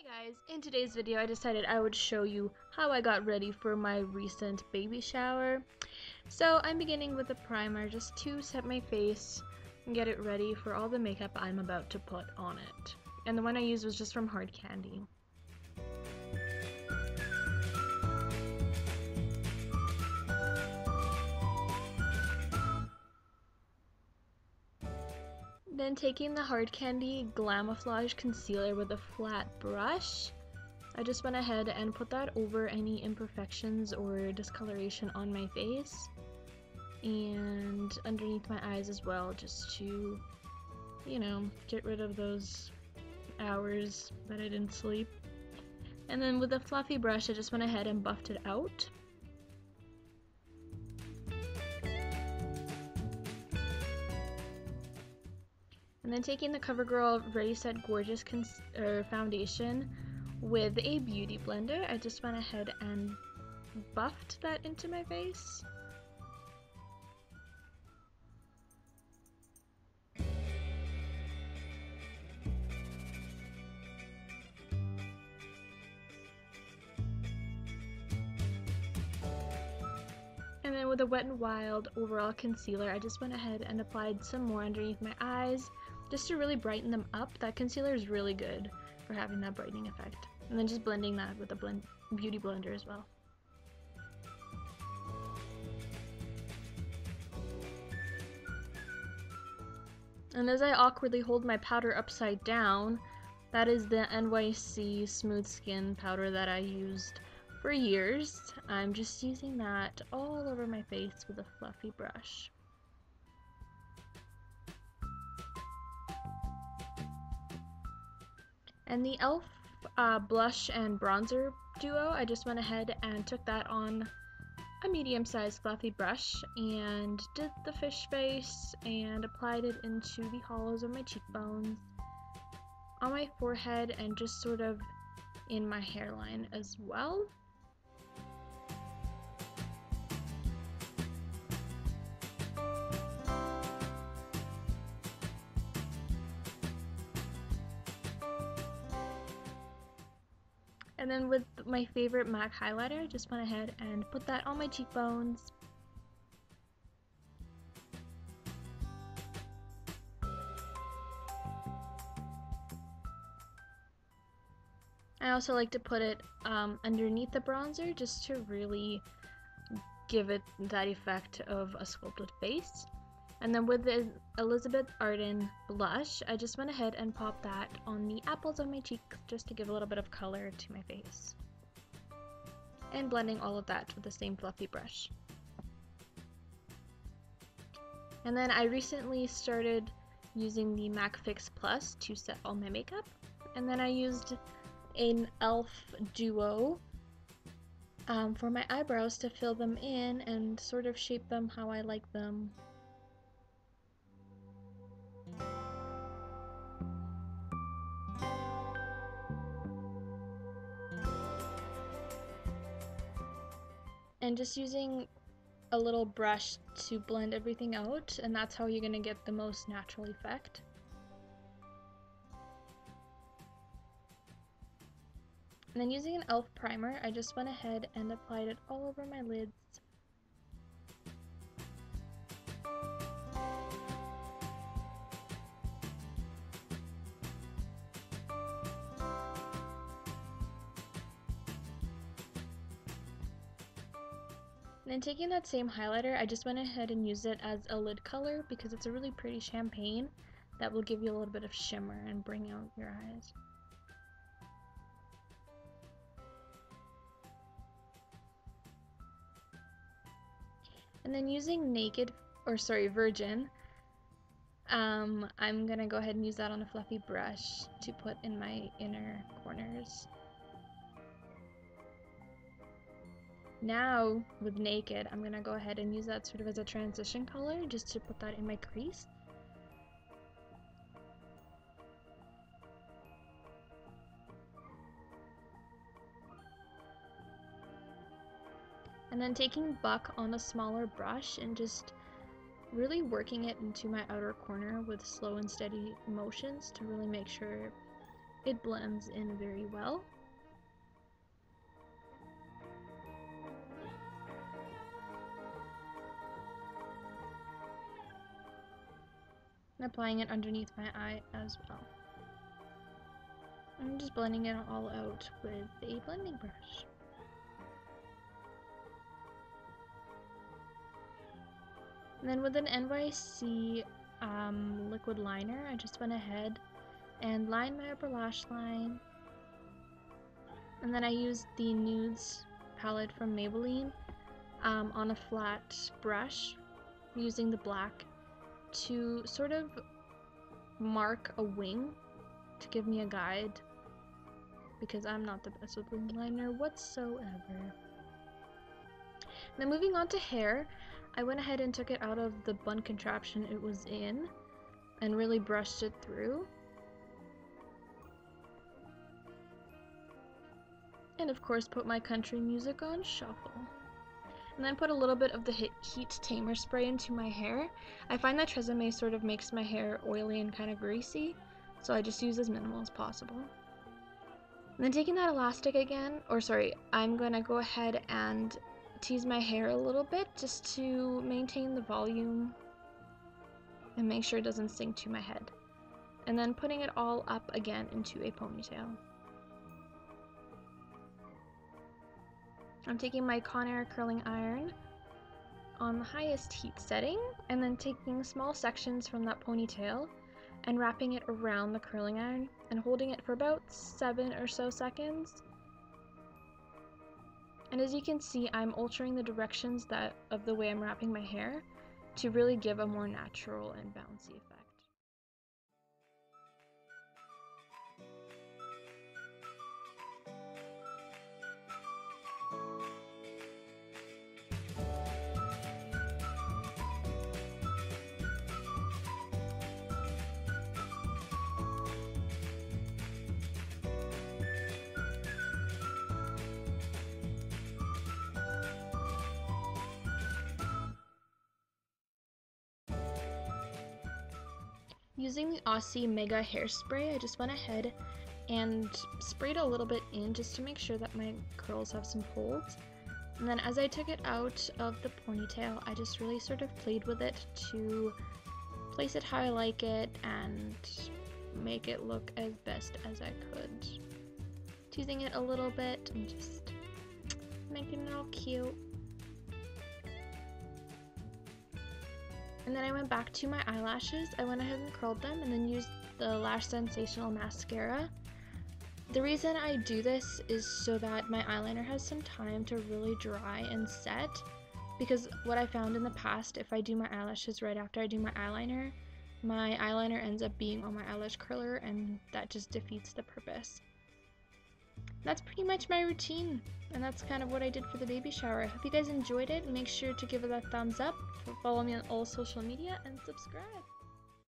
Hey guys, in today's video I decided I would show you how I got ready for my recent baby shower. So I'm beginning with a primer just to set my face and get it ready for all the makeup I'm about to put on it. And the one I used was just from Hard Candy. Then taking the Hard Candy Glamouflage Concealer with a flat brush, I just went ahead and put that over any imperfections or discoloration on my face and underneath my eyes as well just to, you know, get rid of those hours that I didn't sleep. And then with a fluffy brush I just went ahead and buffed it out. And then taking the CoverGirl Ready Set Gorgeous er, foundation with a beauty blender, I just went ahead and buffed that into my face. And then with a Wet n Wild overall concealer, I just went ahead and applied some more underneath my eyes just to really brighten them up. That concealer is really good for having that brightening effect. And then just blending that with a blend beauty blender as well. And as I awkwardly hold my powder upside down, that is the NYC Smooth Skin powder that I used for years. I'm just using that all over my face with a fluffy brush. And the e.l.f. Uh, blush and bronzer duo, I just went ahead and took that on a medium-sized fluffy brush and did the fish face and applied it into the hollows of my cheekbones, on my forehead, and just sort of in my hairline as well. And then with my favorite MAC highlighter, just went ahead and put that on my cheekbones. I also like to put it um, underneath the bronzer just to really give it that effect of a sculpted face. And then with the Elizabeth Arden blush, I just went ahead and popped that on the apples of my cheeks just to give a little bit of color to my face. And blending all of that with the same fluffy brush. And then I recently started using the MAC Fix Plus to set all my makeup. And then I used an e.l.f. Duo um, for my eyebrows to fill them in and sort of shape them how I like them and just using a little brush to blend everything out and that's how you're going to get the most natural effect. And then using an e.l.f. primer, I just went ahead and applied it all over my lids then taking that same highlighter, I just went ahead and used it as a lid color because it's a really pretty champagne that will give you a little bit of shimmer and bring out your eyes. And then using Naked, or sorry, Virgin, um, I'm gonna go ahead and use that on a fluffy brush to put in my inner corners. Now, with Naked, I'm going to go ahead and use that sort of as a transition color, just to put that in my crease. And then taking Buck on a smaller brush and just really working it into my outer corner with slow and steady motions to really make sure it blends in very well. And applying it underneath my eye as well. I'm just blending it all out with a blending brush. And then with an NYC um, liquid liner, I just went ahead and lined my upper lash line. And then I used the Nudes palette from Maybelline um, on a flat brush using the black to sort of mark a wing to give me a guide because I'm not the best with wing liner whatsoever. Now moving on to hair, I went ahead and took it out of the bun contraption it was in and really brushed it through. And of course put my country music on shuffle. And then put a little bit of the heat tamer spray into my hair. I find that Tresemme sort of makes my hair oily and kind of greasy, so I just use as minimal as possible. And then taking that elastic again, or sorry, I'm going to go ahead and tease my hair a little bit just to maintain the volume and make sure it doesn't sink to my head. And then putting it all up again into a ponytail. I'm taking my Conair curling iron on the highest heat setting and then taking small sections from that ponytail and wrapping it around the curling iron and holding it for about 7 or so seconds. And as you can see, I'm altering the directions that of the way I'm wrapping my hair to really give a more natural and bouncy effect. Using the Aussie Mega Hairspray, I just went ahead and sprayed a little bit in just to make sure that my curls have some hold. And then as I took it out of the ponytail, I just really sort of played with it to place it how I like it and make it look as best as I could. Teasing it a little bit and just making it all cute. And then I went back to my eyelashes. I went ahead and curled them and then used the Lash Sensational Mascara. The reason I do this is so that my eyeliner has some time to really dry and set. Because what I found in the past, if I do my eyelashes right after I do my eyeliner, my eyeliner ends up being on my eyelash curler and that just defeats the purpose. That's pretty much my routine. And that's kind of what I did for the baby shower. I hope you guys enjoyed it. Make sure to give it a thumbs up, follow me on all social media, and subscribe.